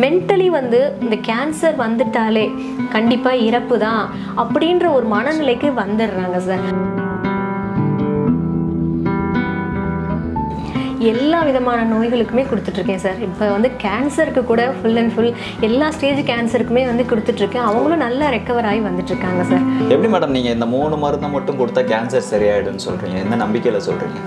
Mentally வந்து இந்த cancer வந்துட்டாலே கண்டிப்பாக இறப்பு தான் அப்படின்ற ஒரு மனநிலைக்கு வந்துடுறாங்க சார் எல்லா விதமான நோய்களுக்குமே கொடுத்துட்ருக்கேன் சார் இப்போ வந்து கேன்சருக்கு கூட ஃபுல் அண்ட் ஃபுல் எல்லா ஸ்டேஜ் கேன்சருக்குமே வந்து கொடுத்துட்ருக்கேன். அவங்களும் நல்லா ரெக்கவர் ஆகி வந்துட்டுருக்காங்க சார் எப்படி மேடம் நீங்கள் இந்த மூணு மருந்தை மட்டும் கொடுத்தா கேன்சர் சரியாயிடும்னு சொல்கிறீங்க என்ன நம்பிக்கையில் சொல்கிறீங்க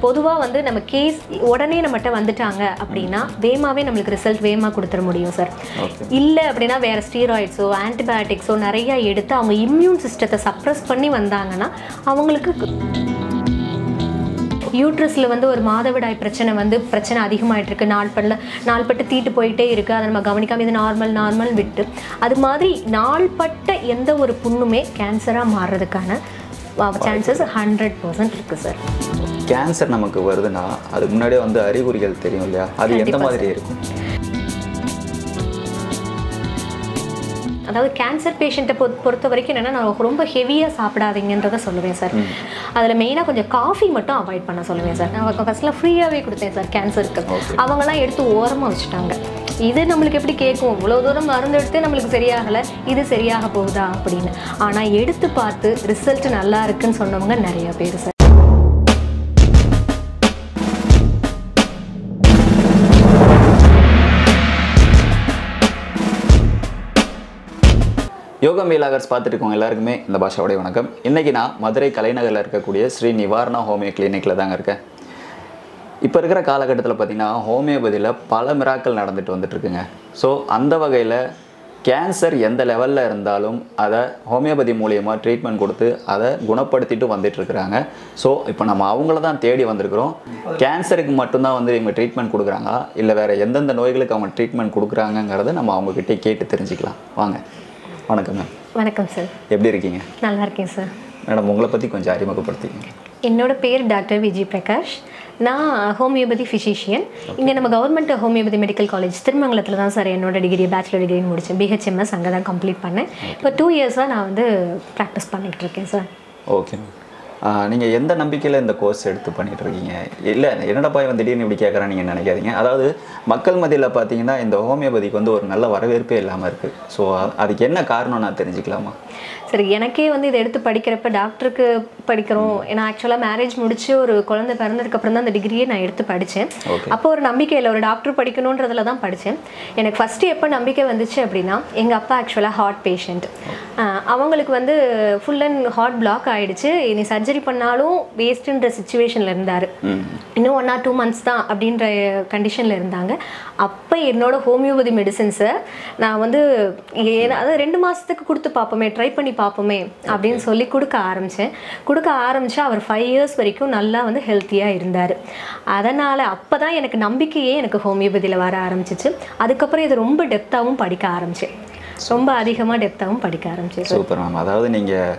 பொதுவாக வந்து நம்ம கேஸ் உடனே நம்மகிட்ட வந்துட்டாங்க அப்படின்னா வேமாவே நம்மளுக்கு ரிசல்ட் வேமா கொடுத்துட முடியும் சார் இல்லை அப்படின்னா வேறு ஸ்டீராய்ட்ஸோ ஆன்டிபயோட்டிக்ஸோ நிறைய எடுத்து அவங்க இம்யூன் சிஸ்டத்தை சப்ரஸ் பண்ணி வந்தாங்கன்னா அவங்களுக்கு யூட்ரஸில் வந்து ஒரு மாதவிடாய் பிரச்சனை வந்து பிரச்சனை அதிகமாயிட்டு இருக்கு. நாள்படல நாள்பட்டு தீட்டு போயிட்டே இருக்கு. அதை நம்ம கவனிக்காம இது நார்மல் நார்மல் விட்டு அது மாதிரி நாள்பட்ட எந்த ஒரு புண்ணுமே கேன்சராக மாறுறதுக்கான சான்சஸ் ஹண்ட்ரட் பர்சன்ட் இருக்குது சார் கேன்சர் நமக்கு வருதுன்னா அதுக்கு முன்னாடியே வந்து அறிகுறிகள் தெரியும் இல்லையா? அது எந்த மாதிரி இருக்கும்? அதாவது கேன்சர் பேஷண்ட்டை பொ பொறுத்த வரைக்கும் என்னென்னா நான் ரொம்ப ஹெவியாக சாப்பிடாதீங்கன்றதை சொல்லுவேன் சார். அதில் மெயினாக கொஞ்சம் காஃபி மட்டும் அவாய்ட் பண்ண சொல்லுவேன் சார். நான் ஃபஸ்ட்டில் ஃப்ரீயாகவே கொடுத்தேன் சார் கேன்சருக்கு. அவங்கெல்லாம் எடுத்து ஓரமாக வச்சுட்டாங்க. இது நம்மளுக்கு எப்படி கேட்கும்? இவ்வளோ தூரம் மருந்து எடுத்து நம்மளுக்கு சரியாகலை. இது சரியாக போகுதா? அப்படின்னு. ஆனால் எடுத்து பார்த்து ரிசல்ட் நல்லா இருக்குன்னு சொன்னவங்க நிறைய பேர் சார். யோகா மீலாகர்ஸ் பார்த்துட்டு எல்லாருக்குமே இந்த பாஷாவுடைய வணக்கம். இன்றைக்கி நான் மதுரை கலைநகரில் இருக்கக்கூடிய ஸ்ரீ நிவாரணா ஹோமியோ கிளினிக்கில் தாங்க இருக்கேன். இப்போ இருக்கிற காலகட்டத்தில் பார்த்திங்கன்னா ஹோமியோபதியில் பல மிராக்கள் நடந்துட்டு வந்துட்டுருக்குங்க. ஸோ அந்த வகையில் கேன்சர் எந்த லெவலில் இருந்தாலும் அதை ஹோமியோபதி மூலியமாக ட்ரீட்மெண்ட் கொடுத்து அதை குணப்படுத்திட்டு வந்துட்டுருக்குறாங்க. ஸோ இப்போ நம்ம அவங்கள தான் தேடி வந்திருக்கிறோம். கேன்சருக்கு மட்டும்தான் வந்து இவங்க ட்ரீட்மெண்ட் கொடுக்குறாங்களா? இல்லை வேறு எந்தெந்த நோய்களுக்கு அவங்க ட்ரீட்மெண்ட் கொடுக்குறாங்கங்கிறத நம்ம அவங்கக்கிட்டே கேட்டு தெரிஞ்சுக்கலாம். வாங்க. வணக்கம் மேம். வணக்கம் சார். எப்படி இருக்கீங்க? நல்லா இருக்கேன் சார். மேடம் உங்களை பற்றி கொஞ்சம் அறிமுகப்படுத்திக்கங்க என்னோட பேர் டாக்டர் விஜய் பிரகாஷ். நான் ஹோமியோபதி ஃபிசிஷியன் இங்கே நம்ம கவர்மெண்ட் ஹோமியோபதி மெடிக்கல் காலேஜ் திருமங்கலத்தில் தான் சார் என்னோட டிகிரி பேச்சுலர் டிகிரி முடித்தேன் பிஹெச்எம்எஸ் அங்கே தான் கம்ப்ளீட் பண்ணேன். இப்போ டூ இயர்ஸாக நான் வந்து ப்ராக்டிஸ் பண்ணிகிட்டு இருக்கேன் சார். ஓகே நீங்கள் எந்த நம்பிக்கையில் இந்த கோர்ஸ் எடுத்து பண்ணிட்டு இருக்கீங்க இல்லை என்னடா இவன் திடீர்னு இப்படி கேட்குறான்னு நீங்கள் நினைக்காதீங்க. அதாவது மக்கள் மத்தியில் பார்த்தீங்கன்னா இந்த ஹோமியோபதிக்கு வந்து ஒரு நல்ல வரவேற்பே இல்லாமல் இருக்குது ஸோ அதுக்கு என்ன காரணம் நான் தெரிஞ்சுக்கலாமா? சரி எனக்கே வந்து இதை எடுத்து படிக்கிறப்ப டாக்டருக்கு படிக்கிறோம். ஏன்னா ஆக்சுவலாக மேரேஜ் முடிச்சு ஒரு குழந்தை பிறந்ததுக்கப்புறம் தான் அந்த டிகிரியே நான் எடுத்து படித்தேன். அப்போ ஒரு நம்பிக்கையில் ஒரு டாக்டர் படிக்கணுன்றதுல தான் படித்தேன். எனக்கு ஃபஸ்ட்டு எப்போ நம்பிக்கை வந்துச்சு அப்படின்னா எங்கள் அப்பா ஆக்சுவலாக ஹார்ட் பேஷண்ட் அவங்களுக்கு வந்து ஃபுல் அண்ட் ஹார்ட் பிளாக் ஆயிடுச்சு. இனி சர்ஜரி பண்ணாலும் வேஸ்ட்டுன்ற சுச்சுவேஷனில் இருந்தார். இன்னும் ஒன் ஆர் டூ மந்த்ஸ் தான் அப்படின்ற கண்டிஷனில் இருந்தாங்க. அப்போ என்னோட ஹோமியோபதி மெடிசின்ஸை நான் வந்து ஏன்னா அதாவது ரெண்டு மாதத்துக்கு கொடுத்து பார்ப்போமே ட்ரை பண்ணி பார்ப்போமே அப்படின்னு சொல்லி கொடுக்க ஆரம்பித்தேன் கொடுக்க ஆரம்பித்து அவர் ஃபைவ் இயர்ஸ் வரைக்கும் நல்லா வந்து ஹெல்த்தியாக இருந்தார். அதனால் அப்போ தான் எனக்கு நம்பிக்கையே எனக்கு ஹோமியோபதியில் வர ஆரம்பிச்சிச்சு. அதுக்கப்புறம் இது ரொம்ப டெப்த்தாகவும் படிக்க ஆரம்பித்தேன் ரொம்ப அதிகமாக டெப்த்தாகவும் படிக்க ஆரம்பிச்சேன் சூப்பர் மேம். அதாவது நீங்கள்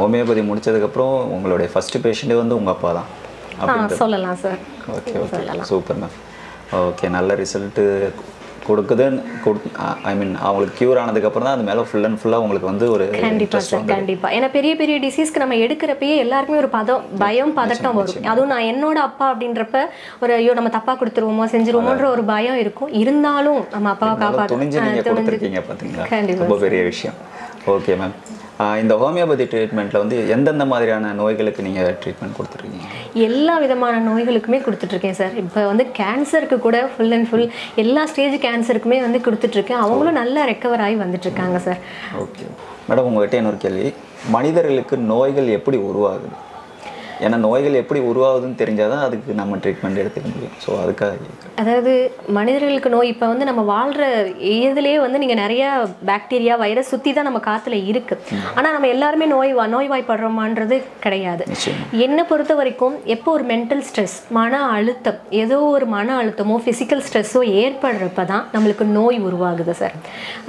ஹோமியோபதி முடிச்சதுக்கப்புறம் உங்களுடைய ஃபஸ்ட்டு பேஷண்ட்டே வந்து உங்கள் அப்பா தான் சொல்லலாம் sir okay okay. Super ma'am. Okay நல்ல ரிசல்ட்டு கொடுக்குதுன்னு கொடு ஐ மீன் அவங்களுக்கு க்யூர் ஆனதுக்கப்புறம் தான் அது மேலே ஃபுல் அண்ட் ஃபுல்லாக உங்களுக்கு வந்து ஒரு கண்டிப்பா இன்ட்ரெஸ்ட் சார் கண்டிப்பா. ஏன்னா பெரிய பெரிய டிசீஸ்க்கு நம்ம எடுக்கிறப்பயே எல்லாருக்குமே ஒரு பதம் பயம் பதட்டம் வரும். அதுவும் நான் என்னோட அப்பா அப்படின்றப்ப ஒரு ஐயோ நம்ம தப்பா கொடுத்துருவோமோ செஞ்சிருவோமோன்ற ஒரு பயம் இருக்கும். இருந்தாலும் நம்ம அப்பாவை காப்பாற்ற துணிஞ்சு நீங்கள் கொடுத்துருக்கீங்க பார்த்தீங்களா கண்டிப்பா ரொம்ப பெரிய விஷயம். ஓகே மேம் இந்த ஹோமியோபதி ட்ரீட்மெண்ட்டில் வந்து எந்தெந்த மாதிரியான நோய்களுக்கு நீங்கள் ட்ரீட்மெண்ட் கொடுத்துருக்கீங்க? எல்லா விதமான நோய்களுக்குமே கொடுத்துட்ருக்கேன் சார் இப்போ வந்து கேன்சருக்கு கூட ஃபுல் அண்ட் ஃபுல் எல்லா ஸ்டேஜ் கேன்சருக்குமே வந்து கொடுத்துட்ருக்கேன். அவங்களும் நல்லா ரெக்கவர் ஆகி வந்துட்டுருக்காங்க சார் ஓகே மேடம் உங்கள்கிட்ட இன்னொரு கேள்வி. மனிதர்களுக்கு நோய்கள் எப்படி உருவாகுது? ஏன்னா நோய்கள் எப்படி உருவாகுதுன்னு தெரிஞ்சால் தான் அதுக்கு நம்ம ட்ரீட்மெண்ட் எடுத்துக்க முடியும். ஸோ அதுக்காக அதாவது மனிதர்களுக்கு நோய் இப்போ வந்து நம்ம வாழ்கிற இதுலேயே வந்து நீங்கள் நிறைய பாக்டீரியா வைரஸ் சுற்றி தான் நம்ம காற்றுல இருக்குது ஆனால் நம்ம எல்லாருமே நோய் நோய்வாய்ப்படுறோமான்றது கிடையாது. என்னை பொறுத்த வரைக்கும் எப்போ ஒரு மென்டல் ஸ்ட்ரெஸ் மன அழுத்தம் ஏதோ ஒரு மன அழுத்தமோ ஃபிசிக்கல் ஸ்ட்ரெஸ்ஸோ ஏற்படுறப்ப தான் நம்மளுக்கு நோய் உருவாகுது சார்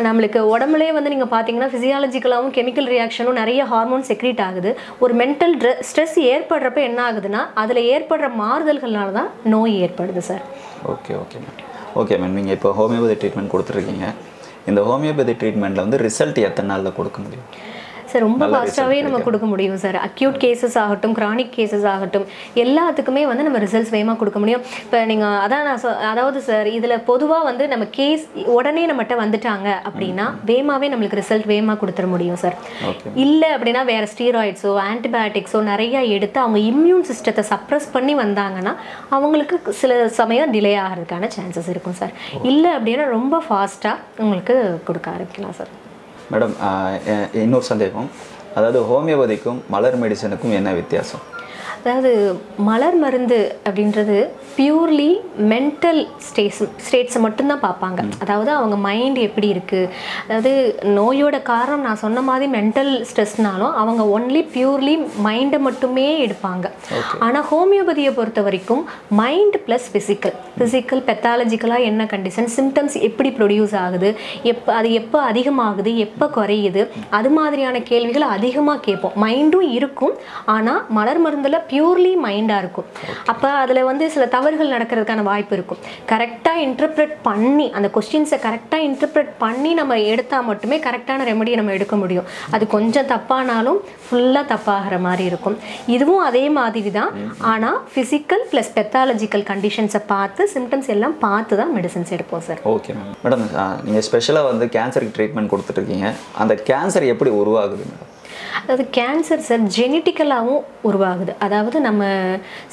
நம்மளுக்கு உடம்புலேயே வந்து நீங்கள் பார்த்தீங்கன்னா ஃபிசியாலஜிக்கலாகவும் கெமிக்கல் ரியாக்ஷனும் நிறைய ஹார்மோன் செக்ரீட் ஆகுது. ஒரு மென்டல் ஸ்ட்ரெஸ் ஏற்படுறப்ப என்ன ஆகுதுன்னா அதில் ஏற்படுற மாறுதல்கள்னால தான் நோய் ஏற்படுது sir okay okay ma'am okay ma'am நீங்கள் இப்போ ஹோமியோபதி ட்ரீட்மெண்ட் கொடுத்துருக்கீங்க. இந்த ஹோமியோபதி ட்ரீட்மெண்ட்டில் வந்து ரிசல்ட் எத்தனை நாளில் கொடுக்க முடியும்? சார் ரொம்ப ஃபாஸ்ட்டாகவே நம்ம கொடுக்க முடியும் சார். அக்யூட் கேசஸ் ஆகட்டும் கிரானிக் கேசஸ் ஆகட்டும் எல்லாத்துக்குமே வந்து நம்ம ரிசல்ட்ஸ் வேகமாக கொடுக்க முடியும். இப்போ நீங்கள் அதான் நான் அதாவது சார் இதில் பொதுவாக வந்து நம்ம கேஸ் உடனே நம்மகிட்ட வந்துட்டாங்க அப்படின்னா வேகமாகவே நம்மளுக்கு ரிசல்ட் வேகமாக கொடுத்துட முடியும் சார். இல்லை அப்படின்னா வேறு ஸ்டீராய்ட்ஸோ ஆன்டிபயோட்டிக்ஸோ நிறைய எடுத்து அவங்க இம்யூன் சிஸ்டத்தை சப்ரஸ் பண்ணி வந்தாங்கன்னா அவங்களுக்கு சில சமயம் டிலே ஆகிறதுக்கான சான்சஸ் இருக்கும் சார். இல்லை அப்படின்னா ரொம்ப ஃபாஸ்ட்டாக உங்களுக்கு கொடுக்க ஆரம்பிக்கலாம் சார். மேடம் இன்னொரு சந்தேகம். அதாவது ஹோமியோபதிக்கும் மலர் மெடிசனுக்கும் என்ன வித்தியாசம்? அதாவது மலர் மருந்து அப்படின்றது பியூர்லி மென்டல் ஸ்டேஸ் ஸ்டேட்ஸை மட்டும்தான் பார்ப்பாங்க. அதாவது அவங்க மைண்ட் எப்படி இருக்குது அதாவது நோயோட காரணம் நான் சொன்ன மாதிரி மென்டல் ஸ்ட்ரெஸ்னாலும் அவங்க ஒன்லி பியூர்லி மைண்டை மட்டுமே எடுப்பாங்க. ஆனால் ஹோமியோபதியை பொறுத்த வரைக்கும் மைண்ட் ப்ளஸ் ஃபிசிக்கல் ஃபிசிக்கல் பெத்தாலஜிக்கலாக என்ன கண்டிஷன் சிம்டம்ஸ் எப்படி ப்ரொடியூஸ் ஆகுது? எப்போ அது எப்போ அதிகமாகுது? எப்போ குறையுது? அது மாதிரியான கேள்விகள் அதிகமாக கேட்போம். மைண்டும் இருக்கும். ஆனால் மலர் மருந்தில் பியூர்லி மைண்டாக இருக்கும். அப்போ அதில் வந்து சில தவறுகள் நடக்கிறதுக்கான வாய்ப்பு இருக்கும். கரெக்டாக இன்டர்பிரட் பண்ணி அந்த கொஸ்டின்ஸை கரெக்டாக இன்டர்பிரட் பண்ணி நம்ம எடுத்தால் மட்டுமே கரெக்டான ரெமெடியை நம்ம எடுக்க முடியும். அது கொஞ்சம் தப்பானாலும் ஃபுல்லாக தப்பாகிற மாதிரி இருக்கும். இதுவும் அதே மாதிரி தான். ஆனால் ஃபிசிக்கல் ப்ளஸ் பெத்தாலஜிக்கல் கண்டிஷன்ஸை பார்த்து சிம்டம்ஸ் எல்லாம் பார்த்து தான் மெடிசன்ஸ் எடுப்போம் சார் ஓகே மேம் மேடம் நீங்கள் ஸ்பெஷலாக வந்து கேன்சருக்கு ட்ரீட்மெண்ட் கொடுத்துட்ருக்கீங்க அந்த கேன்சர் எப்படி உருவாகுது மேடம் அதாவது கேன்சர் சார் ஜெனட்டிக்கலாகவும் உருவாகுது. அதாவது நம்ம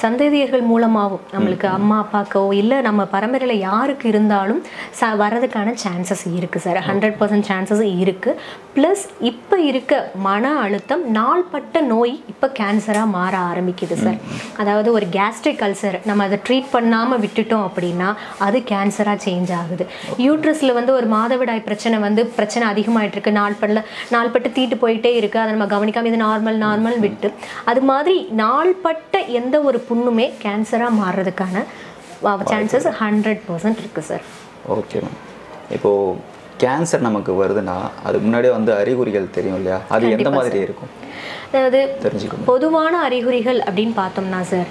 சந்ததியர்கள் மூலமாகவும் நம்மளுக்கு அம்மா அப்பாக்கோ இல்லை நம்ம பரம்பரையில் யாருக்கு இருந்தாலும் ச வரதுக்கான சான்சஸ் இருக்குது சார். ஹண்ட்ரட் பர்சன்ட் சான்சஸ் இருக்குது ப்ளஸ் இப்போ இருக்க மன அழுத்தம் நாள்பட்ட நோய் இப்போ கேன்சராக மாற ஆரம்பிக்குது சார். அதாவது ஒரு கேஸ்ட்ரிக் அல்சர் நம்ம அதை ட்ரீட் பண்ணாமல் விட்டுட்டோம் அப்படின்னா அது கேன்சராக சேஞ்ச் ஆகுது. யூட்ரஸில் வந்து ஒரு மாதவிடாய் பிரச்சனை வந்து பிரச்சனை அதிகமாயிட்டு இருக்கு. நாள்படல நாள்பட்டு தீட்டு போயிட்டே இருக்கு. அதை நம்ம கவனிக்காம இது நார்மல் நார்மல் விட்டு அது மாதிரி நாள்பட்ட எந்த ஒரு புண்ணுமே கேன்சராக மாறுறதுக்கான சான்சஸ் ஹண்ட்ரட் பர்சன்ட் இருக்குது சார் ஓகே மேம் இப்போது கேன்சர் நமக்கு வருதுன்னா அதுக்கு முன்னாடியே வந்து அறிகுறிகள் தெரியும் இல்லையா? அது எந்த மாதிரி இருக்கும்? அதாவது பொதுவான அறிகுறிகள் அப்படின்னு பார்த்தோம்னா சார்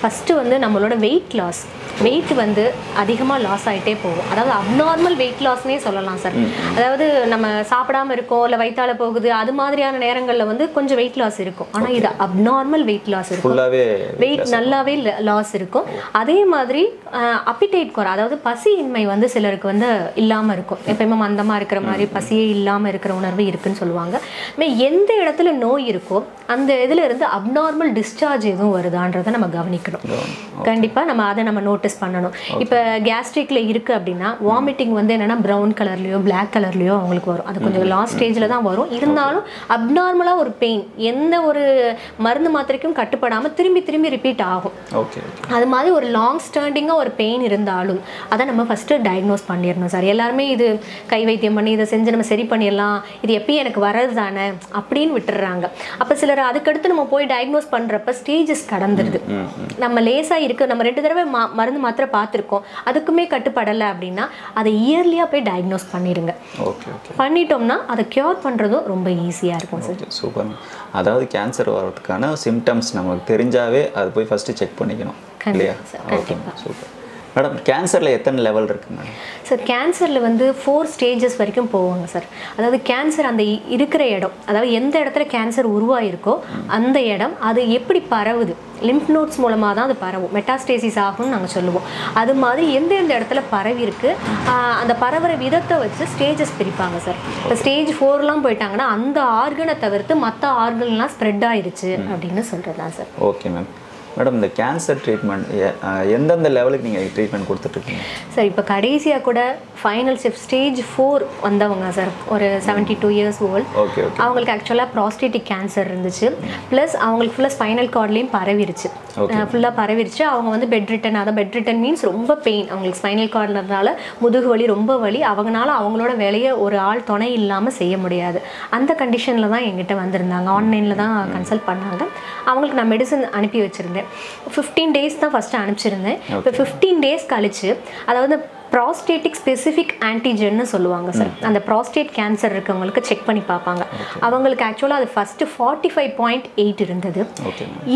ஃபஸ்ட்டு வந்து நம்மளோட வெயிட் லாஸ் வெயிட் வந்து அதிகமாக லாஸ் ஆகிட்டே போகும். அதாவது அப்நார்மல் வெயிட் லாஸ்னே சொல்லலாம் சார் அதாவது நம்ம சாப்பிடாம இருக்கோம் இல்லை வயிற்றால போகுது அது மாதிரியான நேரங்களில் வந்து கொஞ்சம் வெயிட் லாஸ் இருக்கும். ஆனால் இது அப்நார்மல் வெயிட் லாஸ் இருக்கும். வெயிட் நல்லாவே லாஸ் இருக்கும். அதே மாதிரி அப்பிடைட் குறை. அதாவது பசியின்மை வந்து சிலருக்கு வந்து இல்லாமல் இருக்கும். எப்பயுமே மந்தமாக இருக்கிற மாதிரி பசியே இல்லாமல் இருக்கிற உணர்வு இருக்குன்னு சொல்லுவாங்க. எந்த இடத்துல நோய் இருக்கோ அந்த இதில் இருந்து அப்நார்மல் டிஸ்சார்ஜ் எதுவும் வருதான்றதை நம்ம கவனிக்கணும். கண்டிப்பாக நம்ம அதை நம்ம நோட்டீஸ் பண்ணணும். இப்போ கேஸ்ட்ரிக்ல இருக்குது அப்படின்னா வாமிட்டிங் வந்து என்னென்னா ப்ரௌன் கலர்லையோ பிளாக் கலர்லையோ அவங்களுக்கு வரும். அது கொஞ்சம் லாஸ்ட் ஸ்டேஜில் தான் வரும். இருந்தாலும் அப்நார்மலாக ஒரு பெயின் எந்த ஒரு மருந்து மாத்திரைக்கும் கட்டுப்படாமல் திரும்பி திரும்பி ரிப்பீட் ஆகும். அது மாதிரி ஒரு லாங் ஸ்டாண்டிங்காக ஒரு பெயின் இருந்தாலும் அதை நம்ம ஃபஸ்ட்டு டயக்னோஸ் பண்ணிடணும் சார். எல்லாருமே இது கை வைத்தியம் பண்ணி இதை செஞ்சு நம்ம சரி பண்ணிடலாம். இது எப்பயும் எனக்கு வர்றது தானே அப்படின்னு விட்டுடுறாங்க. அப்போ சிலர் அதுக்கடுத்து நம்ம போய் டயக்னோஸ் பண்ணுறப்ப ஸ்டேஜஸ் கடந்துருது நம்ம லேசாக இருக்கு நம்ம ரெண்டு தடவை மா மருந்து மாத்திரை பார்த்துருக்கோம் அதுக்குமே கட்டுப்படலை அப்படின்னா அதை இயர்லியாக போய் டயக்னோஸ் பண்ணிடுங்க பண்ணிட்டோம்னா அதை க்யூர் பண்ணுறதும் ரொம்ப ஈஸியாக இருக்கும் சார் சூப்பர் அதாவது கேன்சர் வர்றதுக்கான சிம்டம்ஸ் நமக்கு தெரிஞ்சாவே அது போய் ஃபஸ்ட்டு செக் பண்ணிக்கணும். இல்லையா? ஓகே சூப்பர் மேடம் கேன்சரில் எத்தனை லெவல் இருக்கு மேடம்? சார் கேன்சரில் வந்து ஃபோர் ஸ்டேஜஸ் வரைக்கும் போவாங்க சார். அதாவது கேன்சர் அந்த இருக்கிற இடம் அதாவது எந்த இடத்துல கேன்சர் உருவாயிருக்கோ அந்த இடம் அது எப்படி பரவுது? லிம்ப் நோட்ஸ் மூலமாக தான் அது பரவும். மெட்டாஸ்டேசிஸ் ஆகும்னு நாங்கள் சொல்லுவோம். அது மாதிரி எந்த எந்த இடத்துல பரவி இருக்கு அந்த பரவுற விதத்தை வச்சு ஸ்டேஜஸ் பிரிப்பாங்க சார். இப்போ ஸ்டேஜ் ஃபோர்லாம் போயிட்டாங்கன்னா அந்த ஆர்கனை தவிர்த்து மற்ற ஆர்கன்லாம் ஸ்ப்ரெட் ஆயிருச்சு அப்படின்னு சொல்கிறது தான் சார். Okay ma'am. மேடம் இந்த கேன்சர் ட்ரீட்மெண்ட் எந்தெந்த லெவலுக்கு நீங்கள் ட்ரீட்மெண்ட் கொடுத்துட்ருக்கீங்க? சார் இப்போ கடைசியாக கூட ஃபைனல் ஸ்டெப் ஸ்டேஜ் ஃபோர் வந்தவங்க சார் ஒரு seventy two years old okay okay அவங்களுக்கு ஆக்சுவலாக ப்ராஸ்டேட்டிக் கேன்சர் இருந்துச்சு. ப்ளஸ் அவங்களுக்கு ஃபுல்லாக ஸ்பைனல் கார்ட்லேயும் பரவிருச்சு. ஃபுல்லாக பரவிருச்சு. அவங்க வந்து பெட் ரிட்டன் அதான் பெட் ரிட்டன் மீன்ஸ் ரொம்ப பெயின் அவங்களுக்கு ஸ்பைனல் கார்டுனால முதுகு வலி ரொம்ப வலி. அவங்களால அவங்களோட வேலையை ஒரு ஆள் துணை இல்லாமல் செய்ய முடியாது. அந்த கண்டிஷனில் தான் எங்கிட்ட வந்திருந்தாங்க. ஆன்லைனில் தான் கன்சல்ட் பண்ணாங்க. அவங்களுக்கு நான் மெடிசன் அனுப்பி வச்சுருந்தேன். ஃபிஃப்டீன் டேஸ் தான் ஃபஸ்ட்டு அனுப்பிச்சிருந்தேன். இப்போ ஃபிஃப்டீன் டேஸ் கழிச்சு அதாவது ப்ராஸ்டேட்டிக் ஸ்பெசிஃபிக் ஆன்டிஜென்னு சொல்லுவாங்க சார் அந்த ப்ராஸ்டேட் கேன்சர் இருக்கவங்களுக்கு செக் பண்ணி பார்ப்பாங்க. அவங்களுக்கு ஆக்சுவலாக அது first forty five point eight இருந்தது.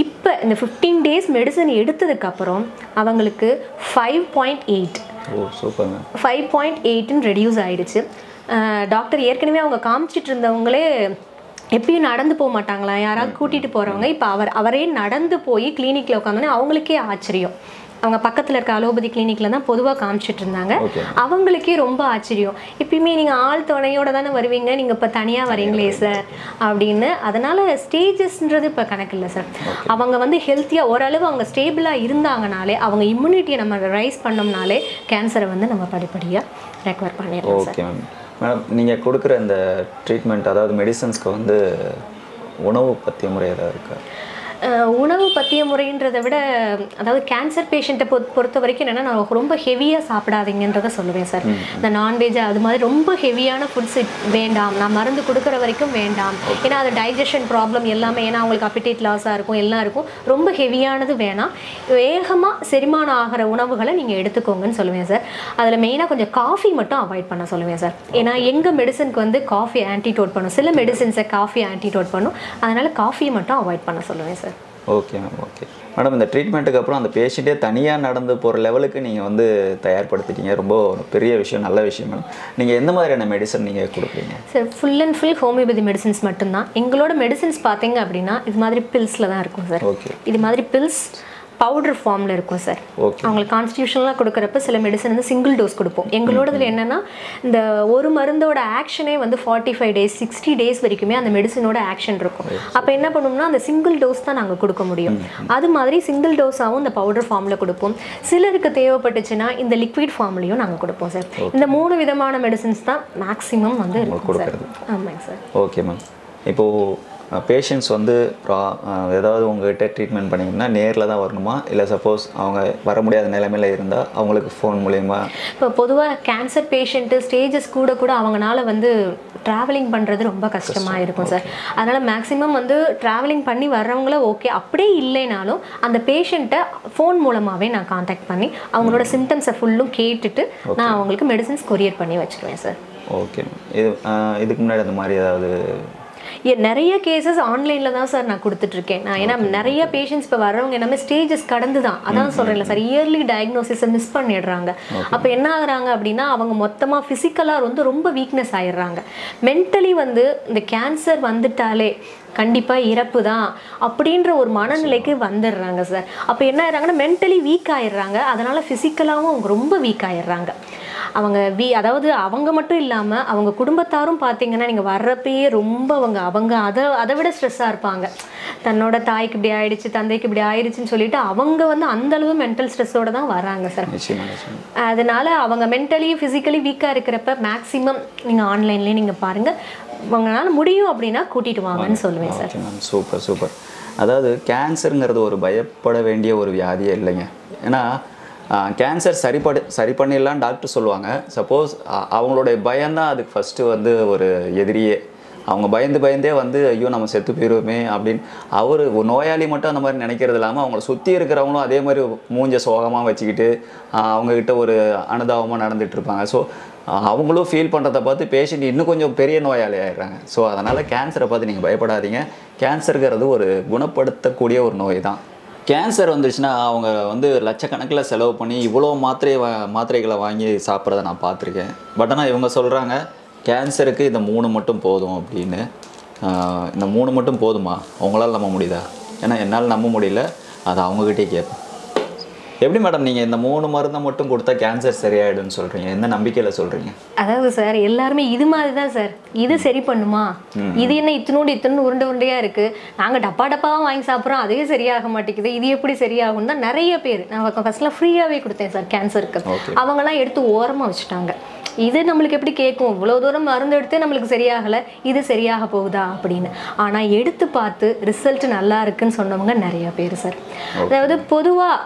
இப்போ இந்த ஃபிஃப்டீன் டேஸ் மெடிசன் எடுத்ததுக்கப்புறம் அவங்களுக்கு five point eight five point எயிட்னு reduce ஆயிடுச்சு. டாக்டர் ஏற்கனவே அவங்க காமிச்சிட்டு இருந்தவங்களே எப்பயும் நடந்து போக மாட்டாங்களா? யாராவது கூட்டிட்டு போறவங்க இப்போ அவர் அவரே நடந்து போய் கிளினிக்ல உட்காந்தோன்னே அவங்களுக்கே ஆச்சரியம். அவங்க பக்கத்துல இருக்க அலோபதி கிளினிக்ல தான் பொதுவாக காமிச்சிட்டு இருந்தாங்க. அவங்களுக்கே ரொம்ப ஆச்சரியம். எப்பயுமே நீங்க ஆள் துணையோட தானே வருவீங்க நீங்க இப்ப தனியா வரீங்களே சார் அப்படின்னு. அதனால ஸ்டேஜஸ்ன்றது இப்ப கணக்கு இல்லை சார் அவங்க வந்து ஹெல்த்தியா ஓரளவு அவங்க ஸ்டேபிளா இருந்தாங்கனாலே அவங்க இம்யூனிட்டியை நம்ம ரைஸ் பண்ணோம்னாலே கேன்சரை வந்து நம்ம படிப்படியா ரெக்கவர் பண்ணிடலாம் சார் மேடம் நீங்கள் கொடுக்குற இந்த ட்ரீட்மெண்ட் அதாவது மெடிசன்ஸ்க்கு வந்து உணவு பற்றிய முறை ஏதாவது இருக்கா? உணவு பத்திய முறைன்றதை விட அதாவது கேன்சர் பேஷண்ட்டை பொ பொறுத்த வரைக்கும் என்னன்னா நான் ரொம்ப ஹெவியாக சாப்பிடாதீங்கன்றத சொல்லுவேன் சார். இந்த நான்வெஜ் அது மாதிரி ரொம்ப ஹெவியான ஃபுட்ஸ் வேண்டாம். நான் மருந்து கொடுக்குற வரைக்கும் வேண்டாம். ஏன்னா அது டைஜஷன் ப்ராப்ளம் எல்லாமே ஏன்னா அவங்களுக்கு அப்பிடேட் லாஸாக இருக்கும் எல்லாம் இருக்கும். ரொம்ப ஹெவியானது வேணாம். வேகமாக செரிமானம் ஆகிற உணவுகளை நீங்கள் எடுத்துக்கோங்கன்னு சொல்லுவேன் சார். அதில் மெயினாக கொஞ்சம் காஃபி மட்டும் அவாய்ட் பண்ண சொல்லுவேன் சார். ஏன்னா எங்கள் மெடிசனுக்கு வந்து காஃபி ஆன்டிடோட் பண்ணும். சில மெடிசின்ஸை காஃபி ஆன்டிடோட் பண்ணும். அதனால் காஃபியை மட்டும் அவாய்ட் பண்ண சொல்லுவேன் sir. Okay ma'am okay madam இந்த ட்ரீட்மெண்ட்டுக்கு அப்புறம் அந்த பேஷண்ட்டே தனியாக நடந்து போகிற லெவலுக்கு நீங்கள் வந்து தயார்படுத்திட்டீங்க. ரொம்ப பெரிய விஷயம் நல்ல விஷயம் மேடம் நீங்கள் எந்த மாதிரியான மெடிசன் நீங்கள் கொடுக்குறீங்க? Sir full and full homeopathy medicines மட்டும்தான். எங்களோட மெடிசின்ஸ் பார்த்தீங்க அப்படின்னா இது மாதிரி பில்ஸில் தான் இருக்கும் சார் ஓகே இது மாதிரி பில்ஸ் பவுடர் ஃபார்மில் இருக்கும் சார் அவங்களுக்கு கான்ஸ்டியூஷனலாக கொடுக்குறப்ப சில மெடிசன் வந்து சிங்கிள் டோஸ் கொடுப்போம். எங்களோடதுல என்னன்னா இந்த ஒரு மருந்தோட ஆக்ஷனே வந்து forty five days sixty days வரைக்குமே அந்த மெடிசனோட ஆக்ஷன் இருக்கும். அப்போ என்ன பண்ணோம்னா அந்த சிங்கிள் டோஸ் தான் நாங்கள் கொடுக்க முடியும். அது மாதிரி சிங்கிள் டோஸாகவும் இந்த பவுடர் ஃபார்மில் கொடுப்போம். சிலருக்கு தேவைப்பட்டுச்சுன்னா இந்த லிக்விட் ஃபார்ம்லையும் நாங்கள் கொடுப்போம் சார் இந்த மூணு விதமான மெடிசன்ஸ் தான் மேக்ஸிமம் வந்து இருக்கும் சார் ஆமாங்க சார் ஓகே மேம் இப்போது பேஷண்ட்ஸ் வந்து ரா- அஹ், ஏதாவது உங்ககிட்ட ட்ரீட்மெண்ட் பண்ணிங்கன்னா நேரில் தான் வரணுமா? இல்லை சப்போஸ் அவங்க வர முடியாத நிலைமையில இருந்தால் அவங்களுக்கு ஃபோன் மூலயமா? இப்போ பொதுவாக கேன்சர் பேஷண்ட்டு ஸ்டேஜஸ் கூட கூட அவங்கனால வந்து ட்ராவலிங் பண்ணுறது ரொம்ப கஷ்டமாக இருக்கும் சார் அதனால் மேக்ஸிமம் வந்து ட்ராவலிங் பண்ணி வர்றவங்கள ஓகே அப்படியே இல்லைனாலும் அந்த பேஷண்ட்டை ஃபோன் மூலமாகவே நான் காண்டாக்ட் பண்ணி அவங்களோட சிம்டம்ஸை ஃபுல்லும் கேட்டுட்டு நான் அவங்களுக்கு மெடிசின்ஸ் கொரியர் பண்ணி வச்சுருவேன் சார் ஓகே இது இதுக்கு முன்னாடி அந்த மாதிரி ஏதாவது நிறைய கேசஸ் ஆன்லைனில் தான் சார் நான் கொடுத்துட்ருக்கேன் நான் ஏன்னா நிறைய பேஷண்ட்ஸ் இப்போ வர்றவங்க எல்லாமே ஸ்டேஜஸ் கடந்து தான் அதான் சொல்கிறேன்ல சார் இயர்லி டயக்னோசிஸை மிஸ் பண்ணிடுறாங்க. அப்போ என்ன ஆகுறாங்க அப்படின்னா அவங்க மொத்தமாக ஃபிசிக்கலாக வந்து ரொம்ப வீக்னஸ் ஆயிடுறாங்க. மென்டலி வந்து இந்த கேன்சர் வந்துட்டாலே கண்டிப்பாக இறப்பு தான் அப்படின்ற ஒரு மனநிலைக்கு வந்துடுறாங்க சார் அப்போ என்ன ஆயிடுறாங்கன்னா மென்டலி வீக் ஆயிடுறாங்க. அதனால் ஃபிசிக்கலாகவும் அவங்க ரொம்ப வீக் ஆயிடுறாங்க. அவங்க வீ அதாவது அவங்க மட்டும் இல்லாமல் அவங்க குடும்பத்தாரும் பார்த்தீங்கன்னா நீங்கள் வர்றப்பயே ரொம்ப அவங்க அவங்க அதை அதை விட ஸ்ட்ரெஸ்ஸாக இருப்பாங்க. தன்னோட தாய்க்கு இப்படி ஆயிடுச்சு தந்தைக்கு இப்படி ஆயிடுச்சுன்னு சொல்லிட்டு அவங்க வந்து அந்த அளவு மென்டல் ஸ்ட்ரெஸ்ஸோட தான் வராங்க சார் அதனால அவங்க மென்டலி ஃபிசிக்கலி வீக்காக இருக்கிறப்ப மேக்ஸிமம் நீங்கள் ஆன்லைன்லேயே நீங்கள் பாருங்கள் உங்களால முடியும் அப்படின்னா கூட்டிட்டு வாங்கன்னு சொல்லுவேன் சார் சூப்பர் சூப்பர். அதாவது கேன்சருங்கிறது ஒரு பயப்பட வேண்டிய ஒரு வியாதியே இல்லைங்க. ஏன்னா கேன்சர் சரிப்படு சரி பண்ணிடலாம் டாக்டர் சொல்லுவாங்க சப்போஸ் அவங்களுடைய பயம்தான் அதுக்கு ஃபஸ்ட்டு வந்து ஒரு எதிரியே. அவங்க பயந்து பயந்தே வந்து ஐயோ நம்ம செத்து போயிடுவோமே அப்படின்னு. அவர் நோயாளி மட்டும் அந்த மாதிரி நினைக்கிறது இல்லாமல் அவங்கள சுற்றி இருக்கிறவங்களும் அதே மாதிரி மூஞ்ச சோகமாக வச்சுக்கிட்டு அவங்கக்கிட்ட ஒரு அனுதாபமாக நடந்துகிட்ருப்பாங்க ஸோ அவங்களும் ஃபீல் பண்ணுறத பார்த்து பேஷண்ட் இன்னும் கொஞ்சம் பெரிய நோயாளி ஆயிடுறாங்க. ஸோ அதனால் கேன்சரை பார்த்து நீங்கள் பயப்படாதீங்க. கேன்சருங்கிறது ஒரு குணப்படுத்தக்கூடிய ஒரு நோய் தான். கேன்சர் வந்துச்சுன்னா அவங்க வந்து லட்சக்கணக்கில் செலவு பண்ணி இவ்வளோ மாத்திரை மாத்திரைகளை வாங்கி சாப்பிட்றத நான் பார்த்துருக்கேன். பட் ஆனால் இவங்க சொல்கிறாங்க கேன்சருக்கு இந்த மூணு மட்டும் போதும் அப்படின்னு. இந்த மூணு மட்டும் போதுமா? அவங்களால நம்ப முடியுதா? ஏன்னா என்னால் நம்ப முடியல. அதை அவங்கக்கிட்டே கேட்பேன் எப்படி மேடம் நீங்கள் இந்த மூணு மருந்தை மட்டும் கொடுத்தா கேன்சர் சரியாயிடும்னு சொல்கிறீங்க எந்த நம்பிக்கையில் சொல்கிறீங்க அதாவது சார் எல்லாருமே இது மாதிரி தான் சார். இது சரி பண்ணுமா? இது என்ன இத்தினோடு இத்தனை உருண்டை உருண்டையா இருக்கு? நாங்க டப்பா டப்பாவா வாங்கி சாப்பிட்றோம் அதே சரியாக மாட்டேங்குது. இது எப்படி சரியாகும் தான் நிறைய பேர் நான் ஃபர்ஸ்ட்லாம் ஃப்ரீயாவே கொடுத்தேன் சார் கேன்சருக்கு. அவங்கெல்லாம் எடுத்து ஓரமா வச்சுட்டாங்க. இது நம்மளுக்கு எப்படி கேட்கும்? இவ்வளோ தூரம் மருந்து எடுத்து நம்மளுக்கு சரியாகலை இது சரியாக போகுதா அப்படின்னு. ஆனால் எடுத்து பார்த்து ரிசல்ட் நல்லா இருக்குன்னு சொன்னவங்க நிறைய பேர் சார். அதாவது பொதுவாக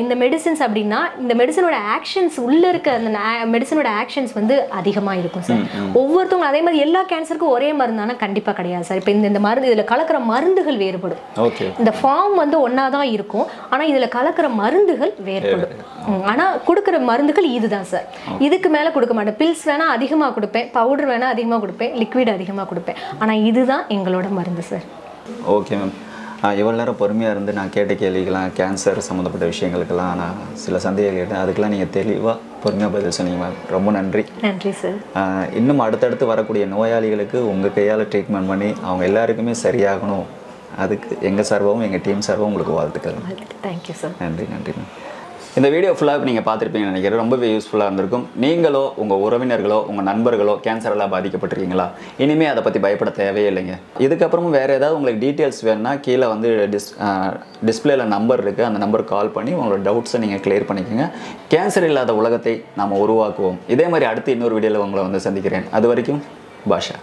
இந்த மெடிசின்ஸ் அப்படின்னா இந்த மெடிசனோட ஆக்ஷன்ஸ் உள்ள இருக்க அந்த மெடிசனோட ஆக்ஷன்ஸ் வந்து அதிகமாக இருக்கும் சார் ஒவ்வொருத்தவங்க அதே மாதிரி எல்லா கேன்சருக்கும் ஒரே மருந்தானா கண்டிப்பாக கிடையாது சார் இப்போ இந்த இந்த மருந்து இதில் கலக்கிற மருந்துகள் வேறுபடும். இந்த ஃபார்ம் வந்து ஒன்றா தான் இருக்கும் ஆனால் இதில் கலக்கிற மருந்துகள் வேறுபடும். ம், ஆனா கொடுக்குற மருந்துகள் இதுதான் சார் இதுக்கு மேலே கொடுக்க மாட்டேன். பில்ஸ் வேணா அதிகமாக கொடுப்பேன் பவுடர் வேணா அதிகமாக கொடுப்பேன் லிக்விட் அதிகமாக கொடுப்பேன். ஆனால் இதுதான் எங்களோட மருந்து சார் ஓகே மேம் இவ்வளோ நேரம் பொறுமையாக இருந்து நான் கேட்ட கேள்விக்கெல்லாம் கேன்சர் சம்மந்தப்பட்ட விஷயங்களுக்கெல்லாம் நான் சில சந்தேகங்கள் கேட்டேன். அதுக்கெல்லாம் நீங்கள் தெளிவாக பொறுமையாக பதில் சொன்னீங்க. மேம் ரொம்ப நன்றி. நன்றி சார் இன்னும் அடுத்தடுத்து வரக்கூடிய நோயாளிகளுக்கு உங்கள் கையால் ட்ரீட்மெண்ட் பண்ணி அவங்க எல்லாருக்குமே சரியாகணும். அதுக்கு எங்கள் சார்பாகவும் எங்கள் டீம் சார்பாகவும் உங்களுக்கு வாழ்த்துக்கள். தேங்க்யூ சார் நன்றி நன்றி மேம் இந்த வீடியோ ஃபுல்லாக நீங்கள் பார்த்துருப்பீங்கன்னு நினைக்கிறேன். ரொம்பவே யூஸ்ஃபுல்லாக இருந்திருக்கும். நீங்களோ உங்கள் உறவினர்களோ உங்கள் நண்பர்களோ கேன்சரெல்லாம் பாதிக்கப்பட்டிருக்கீங்களா? இனிமேல் அதை பற்றி பயப்பட தேவையே இல்லைங்க. இதுக்கப்புறமும் வேறு ஏதாவது உங்களுக்கு டீட்டெயில்ஸ் வேணுன்னா கீழே வந்து டிஸ் டிஸ்பிளேல நம்பர் இருக்குது அந்த நம்பருக்கு கால் பண்ணி உங்களோட டவுட்ஸை நீங்கள் கிளியர் பண்ணிக்கோங்க. கேன்சர் இல்லாத உலகத்தை நாம் உருவாக்குவோம். இதே மாதிரி அடுத்து இன்னொரு வீடியோவில் உங்களை வந்து சந்திக்கிறேன். அது வரைக்கும் பாஷா.